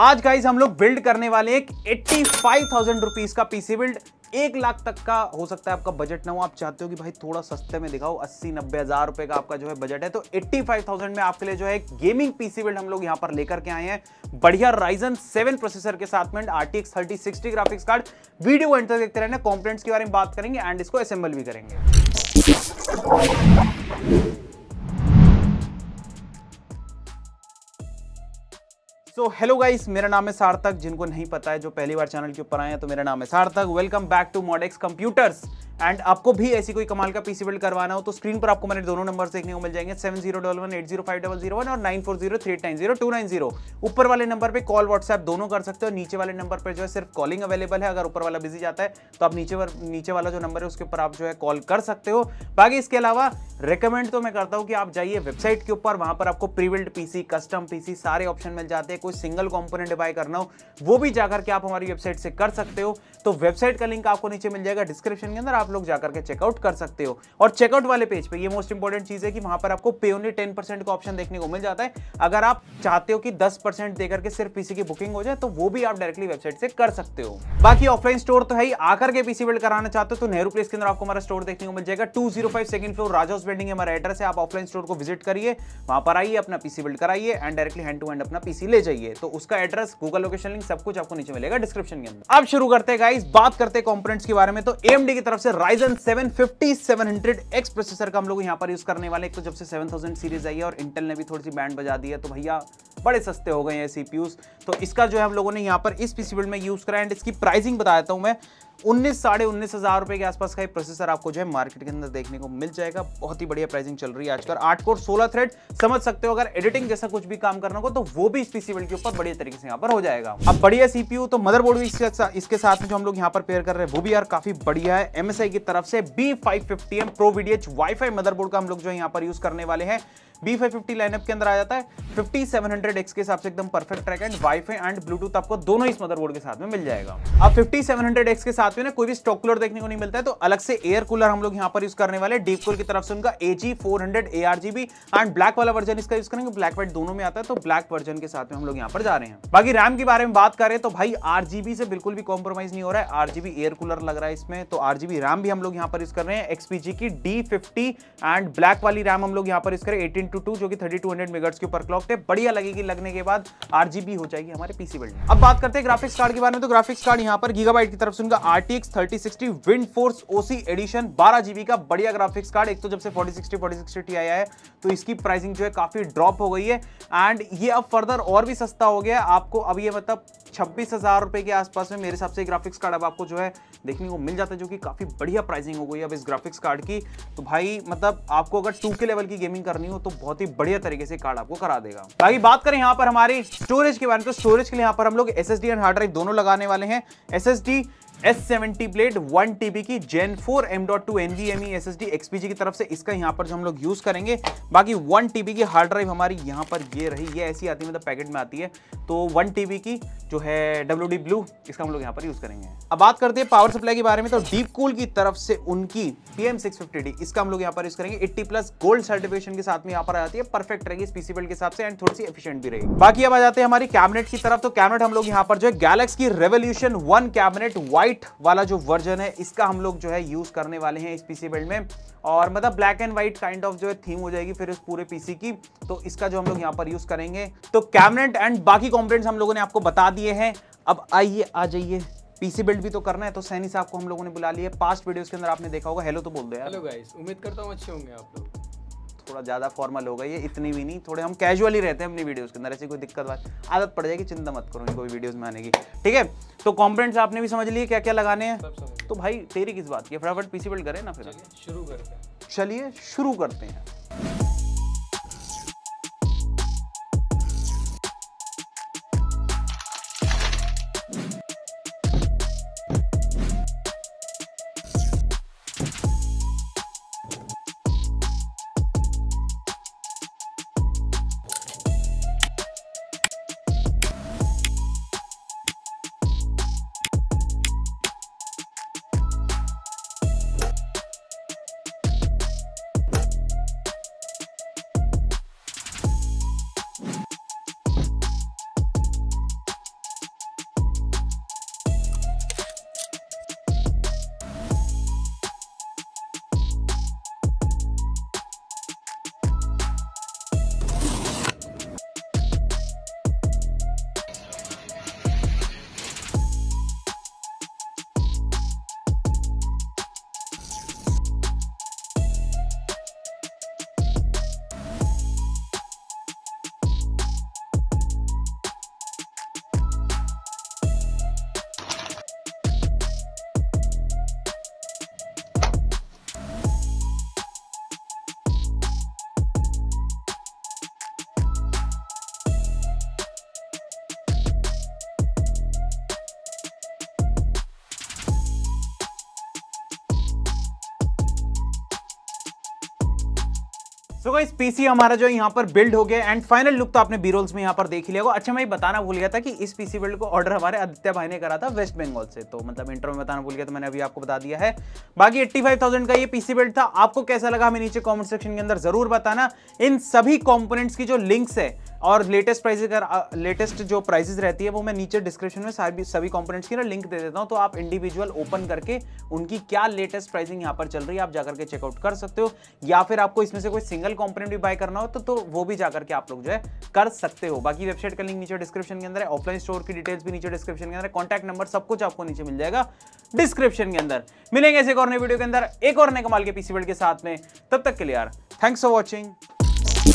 आज गाइज़ हम लोग बिल्ड करने वाले एक एट्टी फाइव थाउज़ेंड रुपीज़ का पीसी बिल्ड एक लाख तक का हो सकता है आपका बजट ना हो। आप चाहते हो कि भाई थोड़ा सस्ते में दिखाओ, अस्सी नब्बे हज़ार रुपए का आपका जो है बजट है। तो एट्टी फाइव थाउज़ेंड में आपके लिए जो है गेमिंग पीसी बिल्ड हम लोग यहाँ पर लेकर के आए हैं। बढ़िया राइजन सेवन प्रोसेसर के साथ में R T thirty sixty graphics card video तक देखते रहना कॉम्पोनेंट्स के बारे में बात करेंगे एंड इसको असेंबल भी करेंगे। सो हेलो गाइस मेरा नाम है सार्थक, जिनको नहीं पता है, जो पहली बार चैनल के ऊपर आए हैं तो मेरा नाम है Sarthak. Welcome back to Modex computers and आपको भी ऐसी कोई कमाल का पीसी बिल्ड करवाना हो तो स्क्रीन पर आपको मेरे दोनों नंबर देखने को मिल जाएँगे seven zero double one eight zero five double zero one और nine four zero three nine zero two nine zero ऊपर वाले नंबर पे कॉल व्हाट्सएप दोनों कर सकते हो, नीचे वाले नंबर पर जो है सिर्फ़ कॉलिंग अवेलेबल है, अगर ऊपर वाला बिज़ी जाता है तो आप नीचे नीचे वाला जो नंबर है, उसके ऊपर आप जो है कॉल कर सकते हो। बाकी इसके अलावा रिकमेंड तो मैं करता हूँ कि आप जाइए वेबसाइट के ऊपर, वहाँ पर आपको प्रीविल्ड पीसी कस्टम पीसी सारे ऑप्शन मिल जाते हैं, कोई सिंगल कंपोनेंट बाय करना हो, वो भी जाकर के आप हमारी वेबसाइट से कर सकते हो। तो वेबसाइट का लिंक आपको नीचे मिल जाएगा डिस्क्रिप्शन के अंदर आप लोग जाकर के चेकआउट कर सकते हो। और चेकआउट वाले पेज पे ये मोस्ट इंपॉर्टेंट चीज़ है कि वहाँ पर आपको पे ओनली टेन परसेंट का ऑप्शन देखने को मिल जाता है। अगर आप चाहते हो कि दस परसेंट देकर के सिर्फ़ पीसी की बुकिंग हो जाए तो वो भी आप डायरेक्टली वेबसाइट से कर सकते हो। बाकी ऑफलाइन स्टोर तो है ही। आकर के पीसी बिल्ड कराना चाहते हो तो नेहरू प्लेस के अंदर आपको हमारा स्टोर देखने को मिल जाएगा। Two zero five second floor Raja building हमारा एड्रेस है। आप ऑफलाइन स्टोर को विज़िट करिए। वहाँ पर आइए, अपना पीसी बिल्ड कराइए and directly hand to hand अपना पीसी ले जाइए। तो उसका एड्रेस गूगल लोकेशन लिंक सब कुछ आपको नीचे मिलेगा डिस्क्रिप्शन के अंदर। अब शुरू करते हैं गाइस बात करते हैं कंपोनेंट्स के बारे में। तो AMD की तरफ़ से Ryzen 7 5700X प्रोसेसर का हम लोग यहाँ पर यूज़ करने वाले एक तो जब से 7000 सीरीज़ आई है और इंटेल ने भी थोड़ी सी बैंड बजा दी है तो भैया बड़े सस्ते हो गए हैं सीपीयूज तो इसका जो है हम लोगों ने यहाँ पर इस पीसी में यूज़ करा एंड इसकी प्राइसिंग बता देता हूँ मैं। उन्नीस, साढ़े उन्नीस हज़ार रुपए के आसपास का प्रोसेसर आपको जो है मार्केट के अंदर देखने को मिल जाएगा। बहुत ही बढ़िया प्राइसिंग चल रही है आजकल आठ कोर सोलह थ्रेड समझ सकते हो, अगर एडिटिंग जैसा कुछ भी काम करना हो तो वो भी इस पीसी के ऊपर बढ़िया तरीके से यहाँ पर हो जाएगा। अब बढ़िया सीपीयू तो मदरबोर्ड भी इसके साथ में जो हम लोग यहाँ पर पेयर कर रहे हैं, वो भी यार काफ़ी बढ़िया है। एमएसआई की तरफ़ से B five fifty M pro VDH wifi motherboard का हम लोग जो यहाँ पर यूज़ करने वाले हैं। बी फाइव फिफ्टी लाइनअप के अंदर आ जाता है। फिफ्टी सेवन हंड्रेड एक्स के हिसाब से एकदम perfect track and wifi and Bluetooth आपको दोनों इस मदरबोर्ड के साथ में मिल जाएगा। अब फिफ्टी सेवन हंड्रेड एक्स के साथ में ना कोई भी स्टॉक कूलर देखने को नहीं मिलता है तो अलग से एयर कूलर हम लोग यहाँ पर यूज़ करने वाले डीप कूल की तरफ़ से उनका A G four hundred A R G B and black वाला वर्जन इसका यूज़ करेंगे। ब्लैक व्हाइट दोनों में आता है तो ब्लैक वर्जन के साथ में हम लोग यहाँ पर जा रहे हैं। बाकी रैम के बारे में बात करें तो भाई आरजीबी से बिल्कुल भी कॉम्प्रोमाइज नहीं हो रहा है। आरजीबी एयर कूलर लग रहा है इसमें तो आरजीबी रैम भी हम लोग यहाँ पर यूज़ कर रहे हैं। एक्सपीजी की डी एंड ब्लैक वाली रैम हम लोग यहाँ पर यूज़ करें। एटीन टू टू जो कि थर्टी टू हंड्रेड के ऊपर क्लॉक है बढ़िया लगेगी लगने के बाद आरजीबी हो जाएगी हमारे पीसी बिल्ड अब बात करते हैं ग्राफिक्स कार्ड के बारे में तो ग्राफिक्स कार्ड यहाँ पर गीगाबाइट की तरफ़ से उनका RTX 3060 wind force OC edition 12 GB का बढ़िया ग्राफिक्स कार्ड एक तो जब से 4060 4060 टी आया है तो इसकी प्राइसिंग जो है काफ़ी ड्रॉप हो गई है। एंड ये अब फर्दर और भी सस्ता हो गया आपको अब ये मतलब छब्बीस हज़ार रुपए के आसपास में मेरे हिसाब से ग्राफिक्स कार्ड अब आपको जो है देखने को मिल जाता है, जो कि काफ़ी बढ़िया प्राइसिंग हो गई अब इस ग्राफिक्स कार्ड की। तो भाई मतलब आपको अगर टू के लेवल की गेमिंग करनी हो तो बहुत ही बढ़िया तरीके से कार्ड आपको करा देगा। बाकी बात करें यहाँ पर हमारी स्टोरेज के बारे में तो स्टोरेज के लिए यहाँ पर हम लोग एस एंड हार्ड ड्राइव दोनों लगाने वाले हैं। SSD S seventy blade one TB की V M S S D XPG की तरफ़ से इसका यहाँ पर जो हम लोग यूज़ करेंगे। बाकी वन टीबी की हार्ड ड्राइव हमारी यहाँ पर ये रही, ये ऐसी आती है मतलब पैकेट में आती है। तो वन टीबी की जो है डी ब्लू इसका हम लोग यहाँ पर यूज़ करेंगे। अब बात करते हैं पावर सप्लाई के बारे में तो डीप कूल की तरफ़ से उनकी पी एम इसका हम लोग यहाँ पर यूज़ करेंगे। एट्टी प्लस गोल्ड सर्टिफिकेशन के साथ में यहाँ पर आ जाती है परफेक्ट रहेगी इस पीसी बिल्ड के हिसाब से एंड थोड़ी सी एफिशिएंट भी रहेगी। बाकी अब आ जाते हैं हमारी कैबिनेट की तरफ़ तो कैबिनेट हम लोग यहाँ पर जो है गैलेक्स की रेवोल्यूशन वन कैबिनेट व्हाइट वाला जो वर्जन है, इसका हम लोग जो है यूज़ करने वाले हैं इस पीसी बिल्ड में। और मतलब black and white kind of जो है थीम हो जाएगी फिर इस पूरे पीसी की। तो इसका जो हम लोग यहाँ पर यूज़ करेंगे। तो कैबिनेट एंड बाकी कॉम्पोनेंट्स हम लोगों ने आपको बता दिए हैं। अब आइए, आ जाइए। पीसी बिल्ड भी तो करना है तो सैनी साहब को हम लोगों ने बुला लिया। पास्ट वीडियोस के अंदर आपने देखा होगा। हेलो तो बोल दो यार। हेलो गाइस उम्मीद करता हूँ अच्छे होंगे आप लोग। थोड़ा ज़्यादा फॉर्मल हो गई है इतनी भी नहीं थोड़े हम कैजुअली ही रहते हैं अपनी वीडियोज़ के अंदर ऐसी कोई दिक्कत बात आदत पड़ जाएगी चिंता मत करो इनको भी वीडियोस में आने की। ठीक है? तो कॉम्पोनेंट्स आपने भी समझ लिया क्या क्या लगाने हैं? तो भाई तेरी किस बात की फटाफट पीसी बिल्ड करें ना फिर शुरू करते हैं। चलिए शुरू करते हैं। सो गाइस पीसी हमारा जो यहाँ पर बिल्ड हो गया एंड फाइनल लुक तो आपने बीरोल्स में यहाँ पर देख लिया होगा। अच्छा मैं बताना भूल गया था कि इस पीसी बिल्ड को ऑर्डर हमारे आदित्य भाई ने करा था वेस्ट बंगाल से। तो मतलब इंटरव्यू में बताना भूल गया तो मैंने अभी आपको बता दिया है। बाकी 85,000 का ये पीसी बिल्ड था। आपको कैसा लगा हमें नीचे कॉमेंट सेक्शन के अंदर ज़रूर बताना। इन सभी कॉम्पोनेंट्स की जो लिंक्स है और लेटेस्ट प्राइस अगर लेटेस्ट जो प्राइसेस रहती है वो मैं नीचे डिस्क्रिप्शन में सारी सभी कंपोनेंट्स की ना लिंक दे देता हूँ। तो आप इंडिविजुअल ओपन करके उनकी क्या लेटेस्ट प्राइसिंग यहाँ पर चल रही है आप जाकर के चेकआउट कर सकते हो। या फिर आपको इसमें से कोई सिंगल कंपोनेंट भी बाय करना हो तो, तो वो भी जाकर के आप लोग जो है कर सकते हो। बाकी वेबसाइट का लिंक नीचे डिस्क्रिप्शन के अंदर है ऑफलाइन स्टोर की डिटेल्स भी नीचे डिस्क्रिप्शन के अंदर कॉन्टैक्ट नंबर सब कुछ आपको नीचे मिल जाएगा डिस्क्रिप्शन के अंदर। मिलेंगे एक और नए वीडियो के अंदर एक और नए कमाल के पीसी के साथ में। तब तक के लिए यार thanks for watching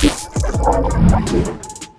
Thank you.